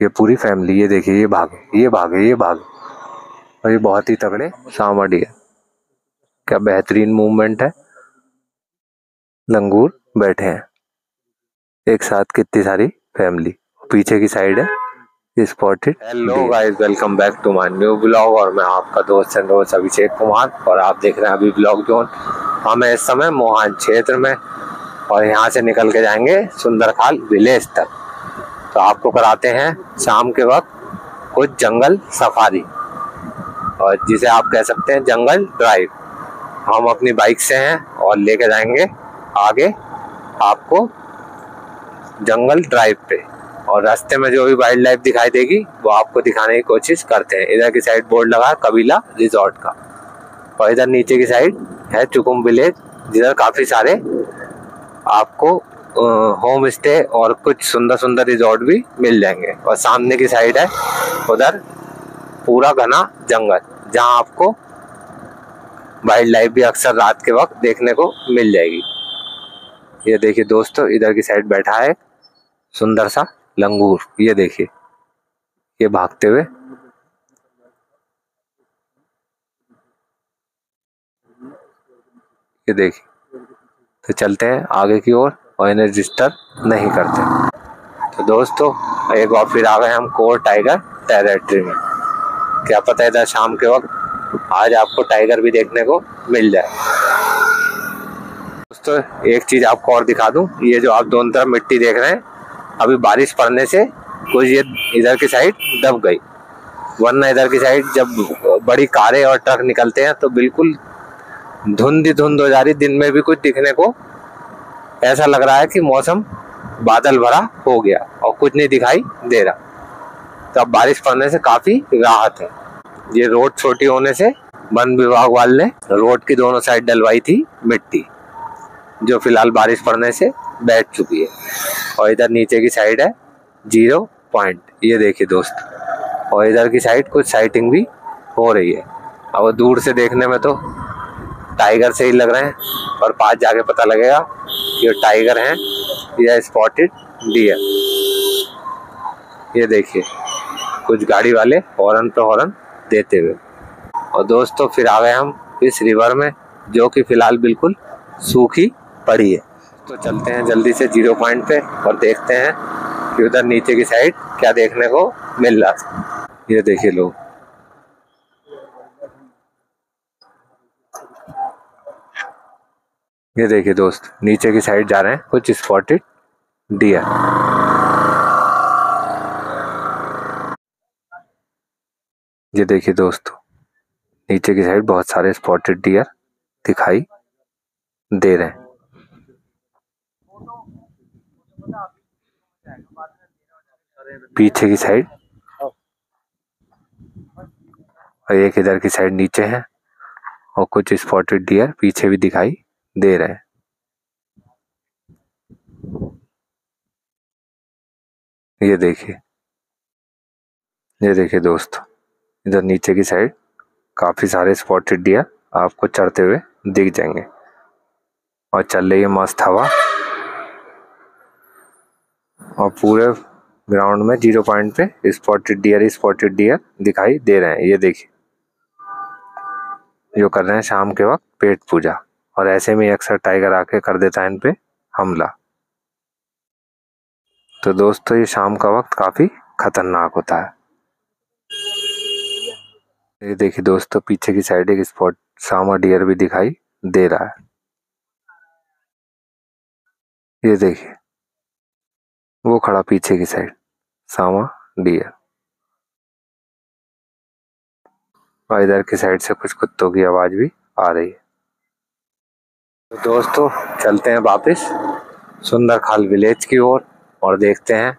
ये पूरी फैमिली ये देखिए ये भागे ये भागे ये भागे। और ये बहुत ही तगड़े सामडी है। क्या बेहतरीन मूवमेंट है। लंगूर बैठे हैं। एक साथ कितनी सारी फैमिली पीछे की साइड है। Spotted hello guys welcome back to my new blog और मैं आपका दोस्त एंड दोस्त अभिषेक कुमार। और आप देख रहे हैं अभी ब्लॉग जोन हम इस समय मोहान क्षेत्र में और यहाँ से निकल के जाएँगे सुंदरखाल विलेज तक। तो आपको कराते हैं शाम के वक्त कुछ जंगल सफारी। और जिसे आप कह सकते हैं जंगल ड्राइव। हम अपनी बाइक से हैं और लेके जाएँगे आगे आपको जंगल ड्राइव पे। और रास्ते में जो भी वाइल्ड लाइफ दिखाई देगी, वो आपको दिखाने की कोशिश करते हैं। इधर की साइड बोर्ड लगा कबीला रिजॉर्ट का। और इधर नीचे की साइड है चुकुम विलेज जिधर काफ़ी सारे आपको होम स्टे और कुछ सुंदर सुंदर रिजॉर्ट भी मिल जाएँगे। और सामने की साइड है, उधर पूरा घना जंगल, जहाँ आपको वाइल्ड लाइफ भी अक्सर रात के वक्त देखने को मिल जाएगी। ये देखिए दोस्तों, इधर की साइड बैठा है सुंदर सा लंगूर। ये देखिए, ये भागते हुए। ये देखिए तो चलते हैं आगे की ओर। और इन्हें डिस्टर्ब नहीं करते। तो दोस्तों, एक बार फिर आ गए हम कोर टाइगर टेरेटरी में। क्या पता है इधर शाम के वक्त आज आपको टाइगर भी देखने को मिल जाए। दोस्तों, एक चीज़ आपको और दिखा दूँ, ये जो आप दोनों तरफ़ मिट्टी देख रहे हैं, अभी बारिश पड़ने से कुछ ये इधर की साइड दब गई। वरना इधर की साइड जब बड़ी कारें और ट्रक निकलते हैं तो बिल्कुल धुंध ही धुंध हो जा रही, दिन में भी कुछ दिखने को ऐसा लग रहा है कि मौसम बादल भरा हो गया और कुछ नहीं दिखाई दे रहा। तो अब बारिश पड़ने से काफ़ी राहत है। ये रोड छोटी होने से वन विभाग वाले ने रोड की दोनों साइड डलवाई थी मिट्टी, जो फ़िलहाल बारिश पड़ने से बैठ चुकी है। और इधर नीचे की साइड है ज़ीरो पॉइंट, ये देखिए दोस्त। और इधर की साइड कुछ साइटिंग भी हो रही है। अब दूर से देखने में तो टाइगर से ही लग रहे हैं और पास जाके पता लगेगा ये टाइगर हैं, या स्पॉटेड डियर ये देखिए, कुछ गाड़ी वाले हॉर्न पे हॉर्न देते हुए। और दोस्तों, फिर आ गए हम इस रिवर में, जो कि फ़िलहाल बिल्कुल सूखी पड़ी है। तो चलते हैं जल्दी से ज़ीरो पॉइंट पे और देखते हैं कि उधर नीचे की साइड क्या देखने को मिल रहा ये देखिए लोग ये देखिए दोस्त, नीचे की साइड जा रहे हैं, कुछ स्पॉटेड डियर ये देखिए दोस्तों, नीचे की साइड बहुत सारे स्पॉटेड डियर दिखाई दे रहे हैं। पीछे की साइड, और एक इधर की साइड नीचे है, और कुछ स्पॉटेड डियर पीछे भी दिखाई दे रहे हैं। ये देखिए। ये देखिए दोस्तों, इधर नीचे की साइड काफ़ी सारे स्पॉटेड डियर आपको चढ़ते हुए दिख जाएँगे। और चल रही है मस्त हवा। और पूरे ग्राउंड में ज़ीरो पॉइंट पे स्पॉटेड डियर स्पॉटेड डियर दिखाई दे रहे हैं। ये देखिए। जो कर रहे हैं शाम के वक्त पेट पूजा। और ऐसे में अक्सर टाइगर आके कर देता है इन पे हमला। तो दोस्तों, ये शाम का वक्त काफ़ी खतरनाक होता है। ये देखिए दोस्तों, पीछे की साइड एक स्पॉट सामा डियर भी दिखाई दे रहा है। ये देखिए, वो खड़ा पीछे की साइड, सामा डियर। और इधर की साइड से कुछ कुत्तों की आवाज़ भी आ रही है। दोस्तों चलते हैं वापस सुंदर खाल विलेज की ओर और, और देखते हैं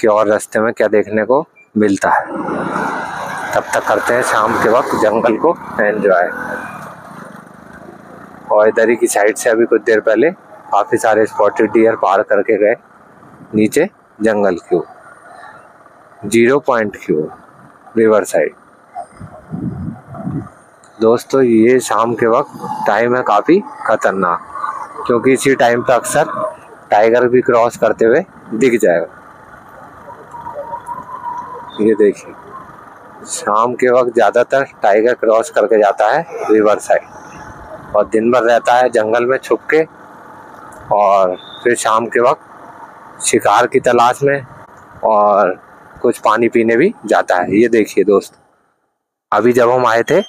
कि और रास्ते में क्या देखने को मिलता है। तब तक करते हैं शाम के वक्त जंगल को एंजॉय और इधर ही की साइड से अभी कुछ देर पहले काफ़ी सारे स्पॉटेड डियर पार करके गए नीचे जंगल की ओर। ज़ीरो पॉइंट की ओर रिवर साइड दोस्तों, ये शाम के वक्त टाइम है काफ़ी खतरनाक, क्योंकि इसी टाइम पर अक्सर टाइगर भी क्रॉस करते हुए दिख जाएगा। ये देखिए, शाम के वक्त ज़्यादातर टाइगर क्रॉस करके जाता है रिवर साइड और दिन भर रहता है जंगल में छुप के और फिर शाम के वक्त शिकार की तलाश में और कुछ पानी पीने भी जाता है। ये देखिए दोस्त, अभी जब हम आए थे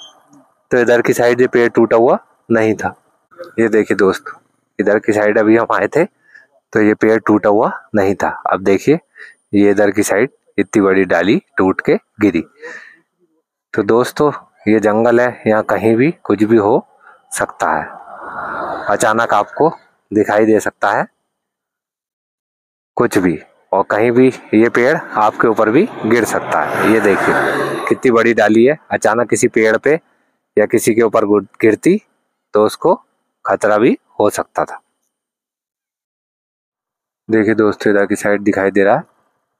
तो इधर की साइड ये पेड़ टूटा हुआ नहीं था। ये देखिए दोस्त, इधर की साइड अभी हम आए थे तो ये पेड़ टूटा हुआ नहीं था। अब देखिए, ये इधर की साइड इतनी बड़ी डाली टूट के गिरी। तो दोस्तों, ये जंगल है, यहाँ कहीं भी कुछ भी हो सकता है। अचानक आपको दिखाई दे सकता है कुछ भी, और कहीं भी ये पेड़ आपके ऊपर भी गिर सकता है। ये देखिए, कितनी बड़ी डाली है। अचानक किसी पेड़ पे या किसी के ऊपर गिरती तो उसको खतरा भी हो सकता था। देखिए दोस्तों, इधर की साइड दिखाई दे रहा है।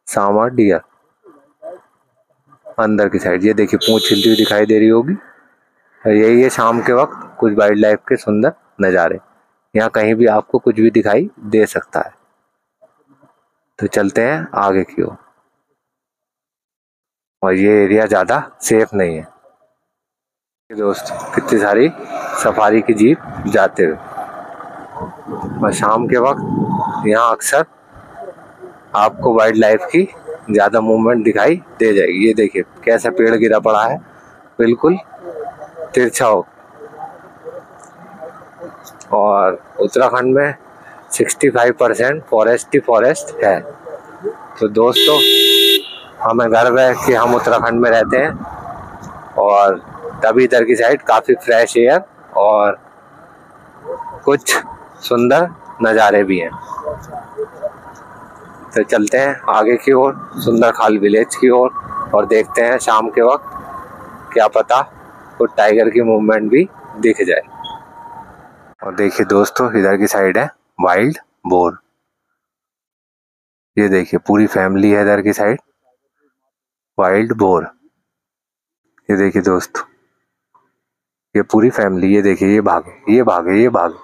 सामा डियर। अंदर की साइड ये देखिए, पूछ हिलती हुई दिखाई दे रही होगी। और यही है शाम के वक्त, कुछ वाइल्ड लाइफ के सुंदर नज़ारे। यहाँ कहीं भी आपको कुछ भी दिखाई दे सकता है। तो चलते हैं आगे की ओर। और ये एरिया ज़्यादा सेफ़ नहीं है। दोस्त, कितनी सारी सफारी की जीप जाते हुए। और शाम के वक्त यहाँ अक्सर आपको वाइल्ड लाइफ की ज़्यादा मूवमेंट दिखाई दे जाएगी। ये देखिए, कैसा पेड़ गिरा पड़ा है। बिल्कुल तिरछा हो। और उत्तराखंड में 65 परसेंट फॉरेस्ट ही फॉरेस्ट है। तो दोस्तों, हमें गर्व है कि हम उत्तराखंड में रहते हैं और तभी इधर की साइड काफ़ी फ्रेश एयर और कुछ सुंदर नज़ारे भी हैं। तो चलते हैं आगे की ओर सुंदर खाल विलेज की ओर और, और देखते हैं शाम के वक्त क्या पता कुछ तो टाइगर की मूवमेंट भी दिख जाए। और देखिए दोस्तों इधर की साइड है वाइल्ड बोर ये देखिए पूरी फैमिली है इधर की साइड वाइल्ड बोर ये देखिए दोस्तों। ये पूरी फैमिली ये देखिए, ये भागे ये भागे ये भागे।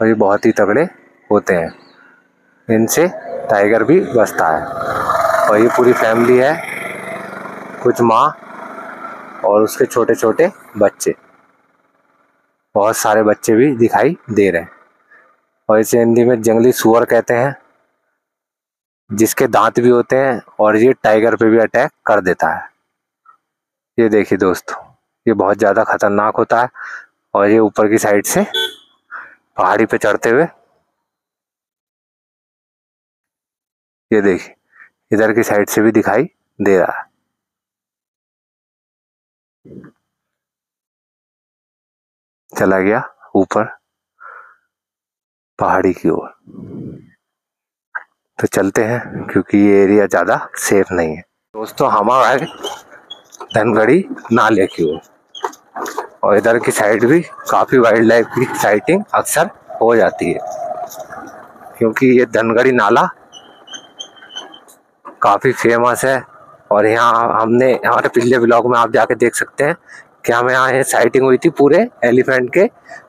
और ये बहुत ही तगड़े होते हैं। इनसे टाइगर भी बसता है। और ये पूरी फैमिली है, कुछ माँ और उसके छोटे छोटे बच्चे। बहुत सारे बच्चे भी दिखाई दे रहे हैं। और इसे हिंदी में जंगली सुअर कहते हैं, जिसके दांत भी होते हैं और ये टाइगर पे भी अटैक कर देता है। ये देखिए दोस्तों। ये बहुत ज़्यादा खतरनाक होता है और ये ऊपर की साइड से पहाड़ी पे चढ़ते हुए। ये देखिए, इधर की साइड से भी दिखाई दे रहा है। चला गया ऊपर पहाड़ी की ओर। तो चलते हैं, क्योंकि ये एरिया ज़्यादा सेफ़ नहीं है। दोस्तों, हम आए धनगढ़ी नाले की ओर। और इधर की साइड भी काफ़ी वाइल्ड लाइफ की साइटिंग अक्सर हो जाती है। क्योंकि ये धनगढ़ी नाला काफ़ी फ़ेमस है और यहाँ हमने, हमारे पिछले ब्लॉग में आप जाके देख सकते हैं कि हमें यहाँ ये साइटिंग हुई थी पूरे एलिफेंट के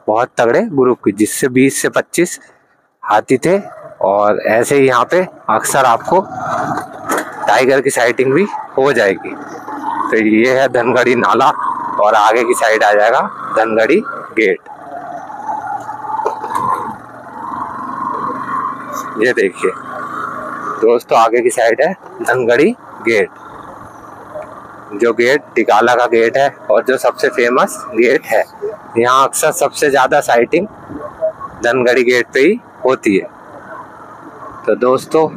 बहुत तगड़े ग्रुप की, जिससे 20 से 25 हाथी थे और ऐसे ही यहाँ पे अक्सर आपको टाइगर की साइटिंग भी हो जाएगी। तो ये है धनगढ़ी नाला। और आगे की साइड आ जाएगा धनगढ़ी गेट। ये देखिए दोस्तों आगे की साइड है धनगढ़ी गेट। जो गेट टिकाला का गेट है और जो सबसे फ़ेमस गेट है। यहाँ अक्सर सबसे ज़्यादा साइटिंग धनगढ़ी गेट पे ही होती है। तो दोस्तों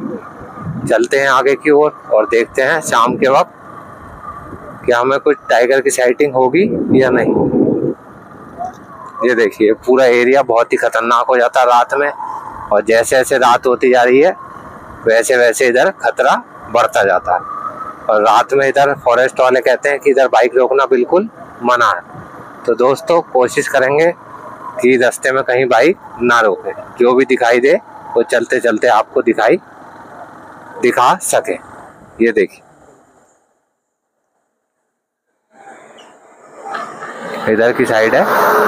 चलते हैं आगे की ओर और, और देखते हैं शाम के वक्त कि हमें कुछ टाइगर की साइटिंग होगी या नहीं। ये देखिए, पूरा एरिया बहुत ही खतरनाक हो जाता है रात में और जैसे जैसे रात होती जा रही है वैसे वैसे इधर खतरा बढ़ता जाता है। और रात में इधर फॉरेस्ट वाले कहते हैं कि इधर बाइक रोकना बिल्कुल मना है। तो दोस्तों, कोशिश करेंगे कि रास्ते में कहीं बाइक ना रोके। जो भी दिखाई दे, वो चलते चलते आपको दिखाई, दिखा सके। ये देखिए। इधर की साइड है।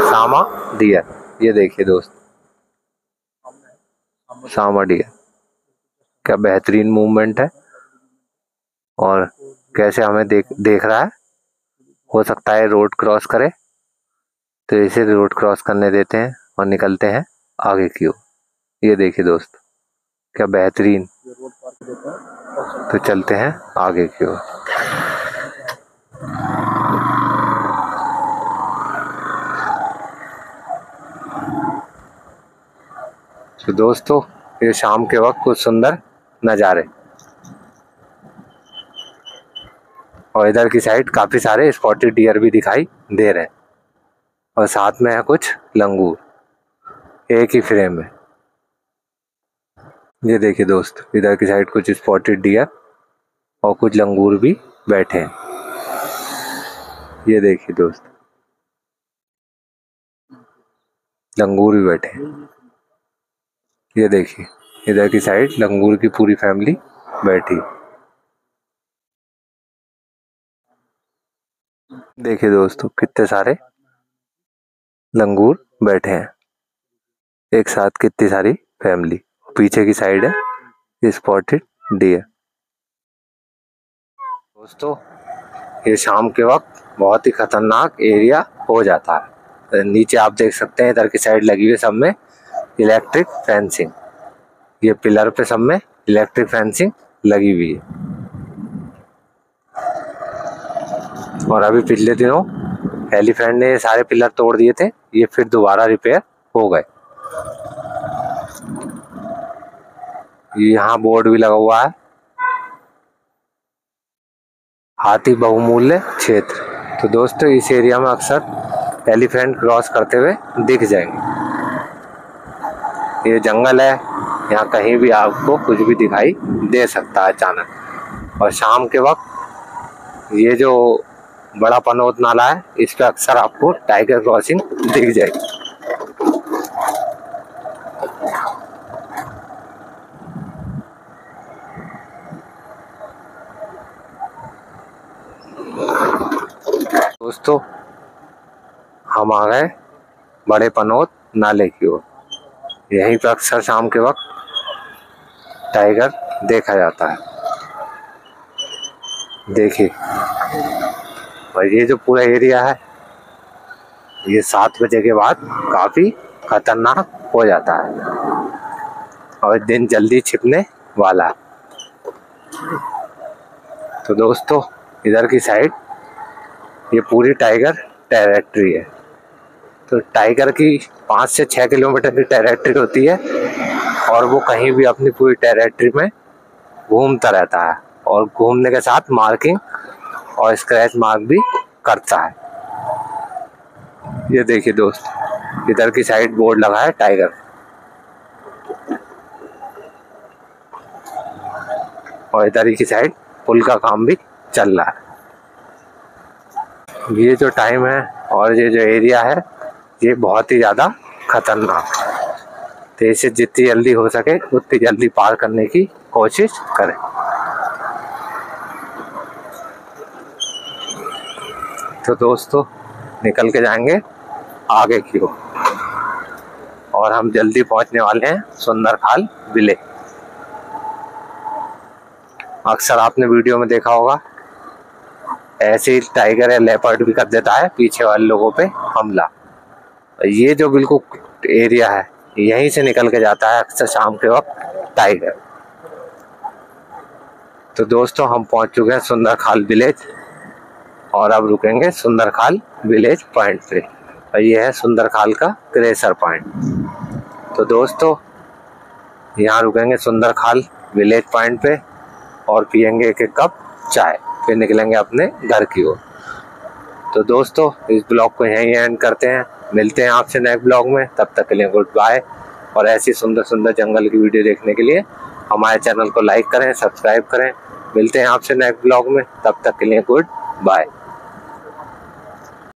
सामा डियर ये देखिए दोस्त। सामा डियर क्या बेहतरीन मूवमेंट है। और कैसे हमें देख देख रहा है। हो सकता है रोड क्रॉस करे। तो इसे रोड क्रॉस करने देते हैं और निकलते हैं आगे की ओर। ये देखिए दोस्त। क्या बेहतरीन। तो चलते हैं आगे की ओर। तो दोस्तों, ये शाम के वक्त कुछ सुंदर नज़ारे। और इधर की साइड काफ़ी सारे स्पॉटेड डियर भी दिखाई दे रहे हैं। और साथ में है कुछ लंगूर। एक ही फ्रेम में। ये देखिए दोस्त, इधर की साइड कुछ स्पॉटेड डियर और कुछ लंगूर भी बैठे हैं। ये देखिए दोस्त, लंगूर भी बैठे हैं। ये देखिए, इधर की साइड लंगूर की पूरी फैमिली बैठी। देखिए दोस्तों, कितने सारे लंगूर बैठे हैं। एक साथ कितनी सारी फैमिली। पीछे की साइड है स्पॉटेड डियर दोस्तों, ये शाम के वक्त बहुत ही खतरनाक एरिया हो जाता है। नीचे आप देख सकते हैं, इधर की साइड लगी हुई सब में। Electric fencing. ये पिलर पे सब में इलेक्ट्रिक फेंसिंग लगी हुई है। और अभी पिछले दिनों एलिफेंट ने सारे पिलर तोड़ दिए थे, ये फिर दोबारा रिपेयर हो गए। यहाँ बोर्ड भी लगा हुआ है। हाथी बहुमूल्य क्षेत्र। तो दोस्तों, इस एरिया में अक्सर एलिफेंट क्रॉस करते हुए दिख जाएँगे। ये जंगल है। यहाँ कहीं भी आपको कुछ भी दिखाई दे सकता है अचानक। और शाम के वक्त ये जो बड़ा पनौत नाला है इस पर अक्सर आपको टाइगर क्रॉसिंग दिख जाएगी। दोस्तों, हम आ गए बड़े पनौत नाले की ओर। यहीं पर अक्सर शाम के वक्त टाइगर देखा जाता है। देखिए, और ये जो पूरा एरिया है, ये सात बजे के बाद काफ़ी खतरनाक हो जाता है और दिन जल्दी छिपने वाला है। तो दोस्तों, इधर की साइड ये पूरी टाइगर टेरेटरी है। तो टाइगर की पाँच से छः किलोमीटर की टेरेटरी होती है और वो कहीं भी अपनी पूरी टेरेटरी में घूमता रहता है और घूमने के साथ मार्किंग और स्क्रैच मार्क भी करता है। ये देखिए दोस्त, इधर की साइड बोर्ड लगा है टाइगर और इधर की साइड पुल का काम भी चल रहा है। ये जो टाइम है और ये जो एरिया है ये बहुत ही ज़्यादा खतरनाक है। तो इसे जितनी जल्दी हो सके, उतनी जल्दी पार करने की कोशिश करें। तो दोस्तों, निकल के जाएँगे आगे की ओर। और हम जल्दी पहुँचने वाले हैं सुंदर खाल विले। अक्सर आपने वीडियो में देखा होगा, ऐसे टाइगर या लेपर्ड भी कर देता है पीछे वाले लोगों पे हमला। ये जो बिल्कुल एरिया है, यहीं से निकल के जाता है अक्सर शाम के वक्त टाइगर। तो दोस्तों, हम पहुँच चुके हैं सुंदर खाल विलेज और अब रुकेंगे सुंदर खाल विलेज पॉइंट पे। और ये है सुंदर खाल का क्रेसर पॉइंट। तो दोस्तों, यहाँ रुकेंगे सुंदर खाल विलेज पॉइंट पे और पियेंगे एक एक कप चाय, फिर निकलेंगे अपने घर की ओर। तो दोस्तों, इस ब्लॉग को यहीं एंड करते हैं। मिलते हैं आपसे नेक्स्ट ब्लॉग में। तब तक के लिए गुड बाय और ऐसी सुंदर सुंदर जंगल की वीडियो देखने के लिए हमारे चैनल को लाइक करें सब्सक्राइब करें। मिलते हैं आपसे नेक्स्ट ब्लॉग में। तब तक के लिए गुड बाय